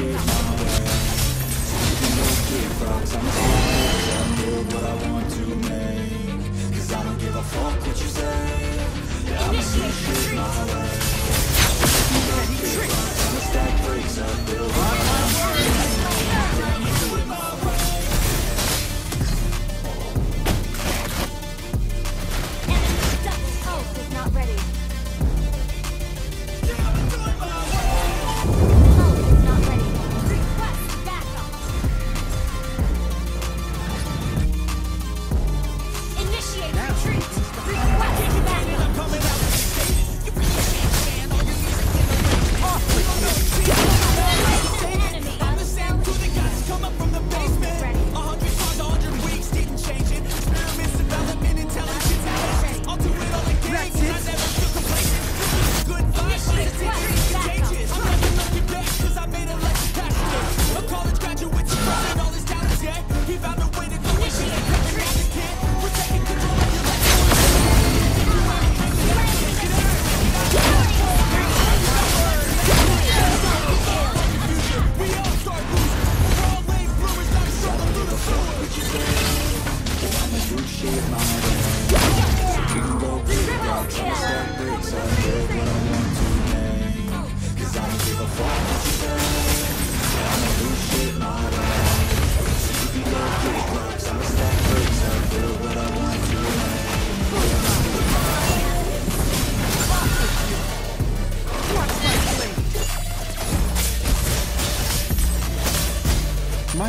shit my way. I'm a. I what I want to make. Cause I don't give a fuck what you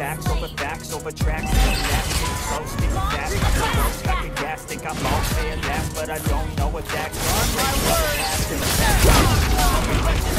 facts over facts over tracks. So stick I'm sarcastic. I'm all saying that, but I don't know what that's. On my word.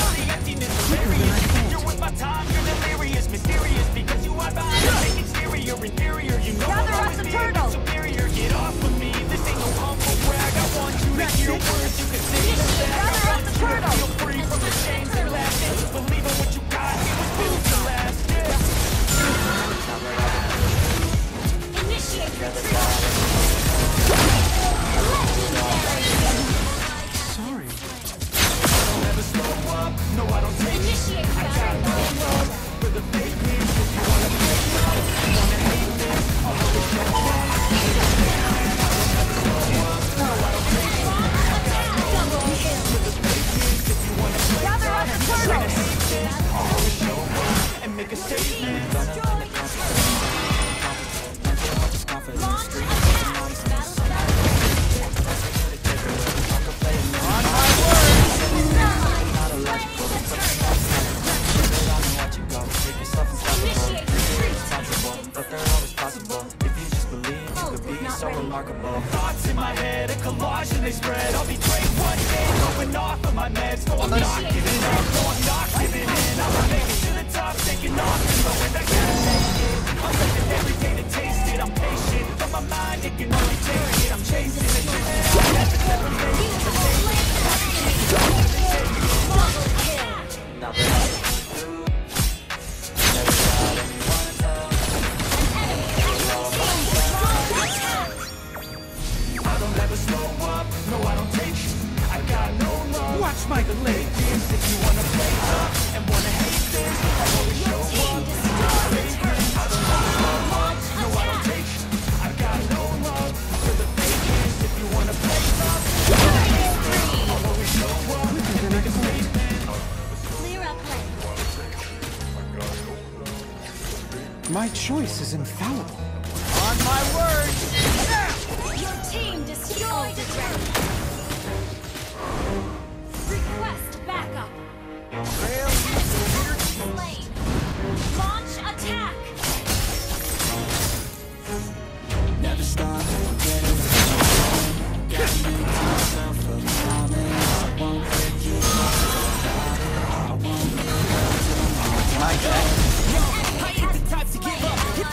My choice is infallible.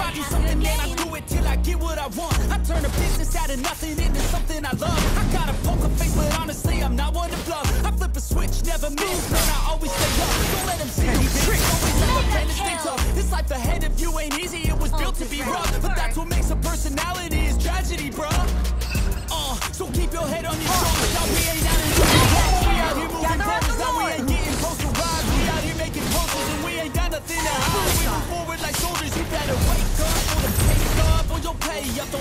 I do something, man, I do it till I get what I want. I turn a business out of nothing into something I love. I got a poker face, but honestly, I'm not one to bluff. I flip a switch, never move, man, I always stay up. Don't let them see you, bitch. Always the to tough. This life ahead of you ain't easy, it was built to be rough. But that's what makes a personality is tragedy, bruh. way up, the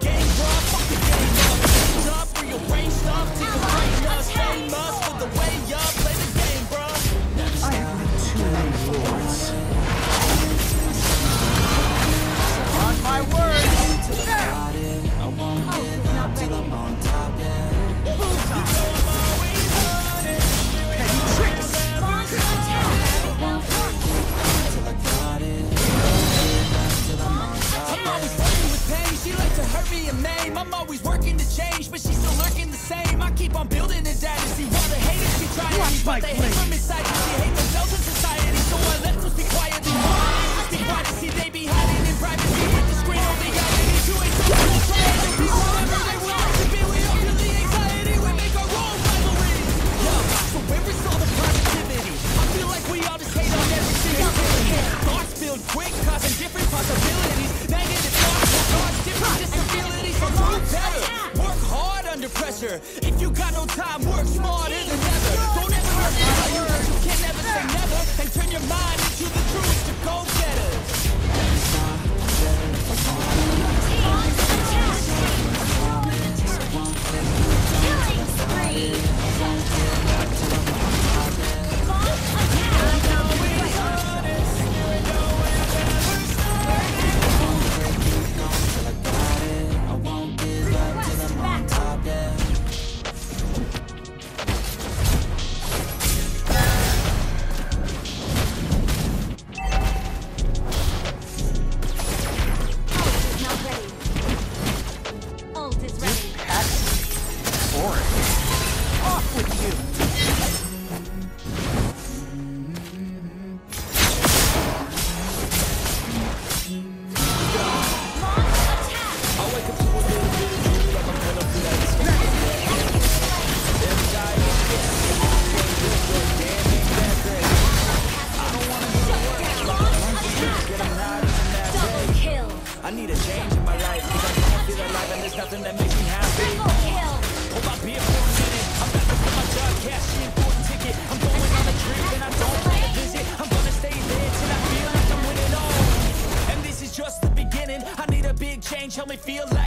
game, bro. The game your brain. Famous. I'm always working to change, but she's still lurking the same. I keep on building the dynasty. While the haters keep trying me, but they hate from inside. help me feel like